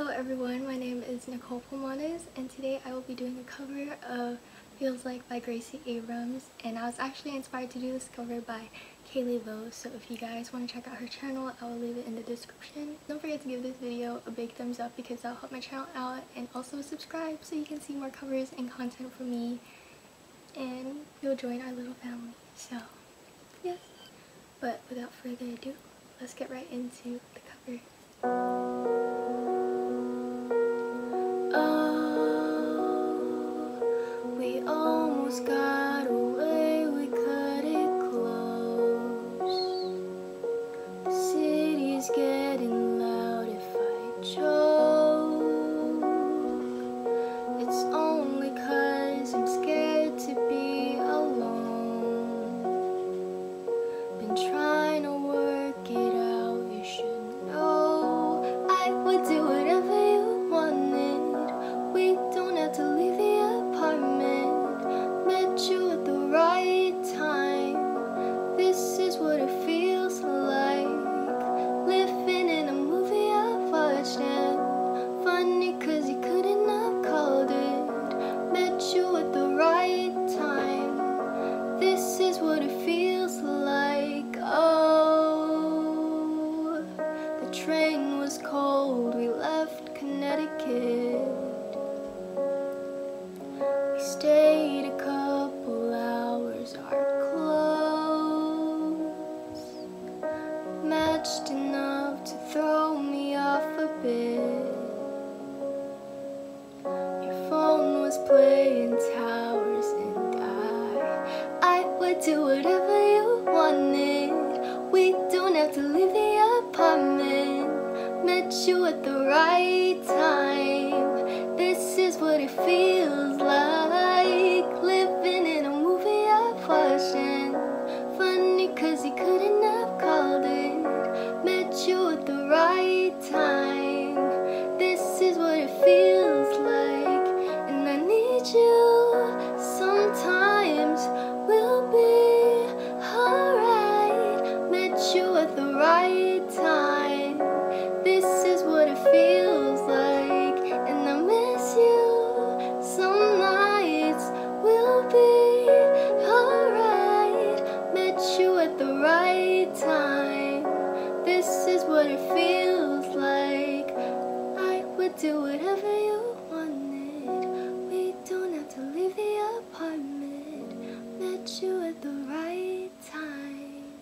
Hello everyone, my name is Nicole Pulmones and today I will be doing a cover of Feels Like by Gracie Abrams and I was actually inspired to do this cover by Kaylee Vo so if you guys want to check out her channel I will leave it in the description. Don't forget to give this video a big thumbs up because that'll help my channel out and also subscribe so you can see more covers and content from me and you'll join our little family. So yes, but without further ado let's get right into the cover. Got away, we cut it close. The city's getting loud if I choke. It's only cause I'm scared to be alone. Been trying to work it out, you should know. I would do whatever cold. We left Connecticut. We stayed a couple hours, our clothes matched enough to throw me off a bit. Your phone was playing towers and I, I would do whatever You at the right time. This is what it feels like. it feels like. I would do whatever you wanted. We don't have to leave the apartment. Met you at the right time.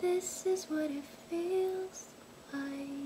This is what it feels like.